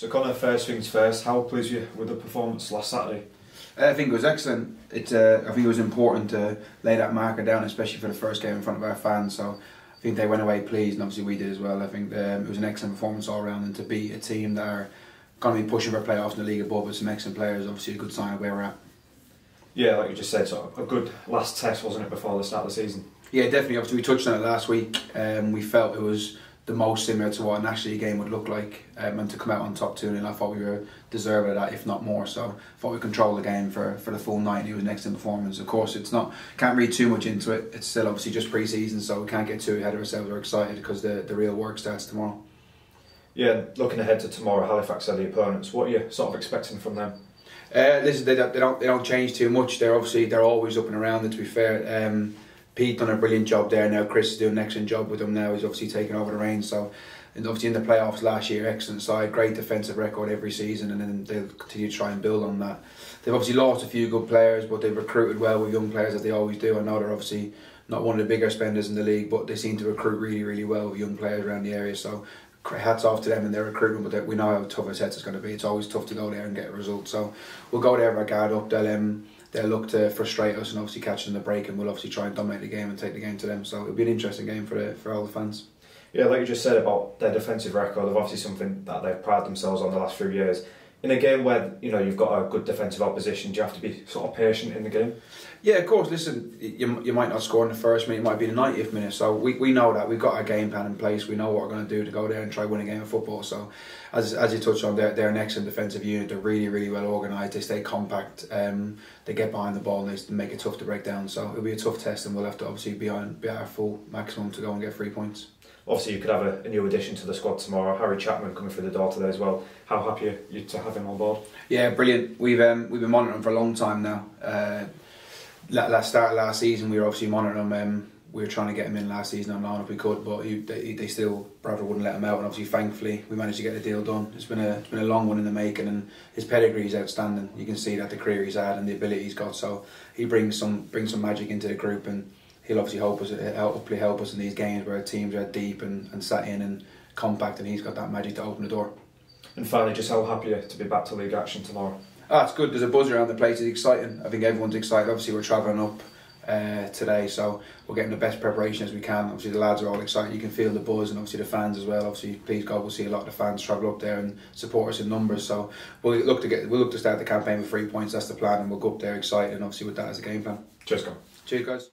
So Connor, first things first, how pleased were you with the performance last Saturday? I think it was excellent. It, uh, I think it was important to lay that marker down, especially for the first game in front of our fans. So I think they went away pleased, and obviously we did as well. I think um, it was an excellent performance all around, and to beat a team that are going to be pushing for playoffs in the league above with some excellent players, obviously a good sign of where we're at. Yeah, like you just said, sort of a good last test, wasn't it, before the start of the season? Yeah, definitely. Obviously, we touched on it last week. Um, we felt it was the most similar to what a national game would look like, um, and to come out on top two, and I thought we were deserving of that, if not more. So, I thought we controlled the game for, for the full night. It was an excellent performance. Of course, it's not can't read too much into it. It's still obviously just pre-season, so we can't get too ahead of ourselves. We're excited because the the real work starts tomorrow. Yeah, looking ahead to tomorrow, Halifax are the opponents. What are you sort of expecting from them? Uh, listen, they don't, they don't they don't change too much. They're obviously they're always up and around. And to be fair, um, Pete done a brilliant job there. Now Chris is doing an excellent job with them. Now he's obviously taking over the reins. So, and obviously in the playoffs last year, excellent side, great defensive record every season, and then they'll continue to try and build on that. They've obviously lost a few good players, but they've recruited well with young players as they always do. I know they're obviously not one of the bigger spenders in the league, but they seem to recruit really, really well with young players around the area. So hats off to them and their recruitment, but we know how tough a set it's going to be. It's always tough to go there and get a result. So we'll go there with our guard up. They'll um, they'll look to frustrate us and obviously catch us in the break, and we'll obviously try and dominate the game and take the game to them. So it'll be an interesting game for the, for all the fans. Yeah, like you just said about their defensive record, they've obviously something that they've prided themselves on the last few years. In a game where you know you've got a good defensive opposition, do you have to be sort of patient in the game? Yeah, of course. Listen, you, you might not score in the first minute, it might be the 90th minute. So we, we know that. We've got our game plan in place. We know what we're going to do to go there and try win a game of football. So, as, as you touched on, they're, they're an excellent defensive unit. They're really, really well organised. They stay compact. Um, they get behind the ball and they make it tough to break down. So it'll be a tough test and we'll have to obviously be on be at our full maximum to go and get three points. Obviously, you could have a, a new addition to the squad tomorrow. Harry Chapman coming through the door today as well. How happy are you to have him on board? Yeah, brilliant. We've um, we've been monitoring for a long time now. Uh, last start last season, we were obviously monitoring him. Um, we were trying to get him in last season on if we could, but he, they, they still Bradford wouldn't let him out. And obviously, thankfully, we managed to get the deal done. It's been a it's been a long one in the making, and his pedigree is outstanding. You can see that the career he's had and the ability he's got. So he brings some brings some magic into the group, and he'll obviously help us hopefully help us in these games where teams are deep and, and sat in and compact, and he's got that magic to open the door. And finally, just how happy are you to be back to league action tomorrow? Ah, it's good. There's a buzz around the place. It's exciting. I think everyone's excited. Obviously, we're travelling up uh, today, so we're getting the best preparation as we can. Obviously, the lads are all excited. You can feel the buzz, and obviously the fans as well. Obviously, please God, we'll see a lot of the fans travel up there and support us in numbers. So we'll look to get we'll look to start the campaign with three points. That's the plan, and we'll go up there excited, and obviously with that as a game plan. Cheers, guys. Cheers, guys.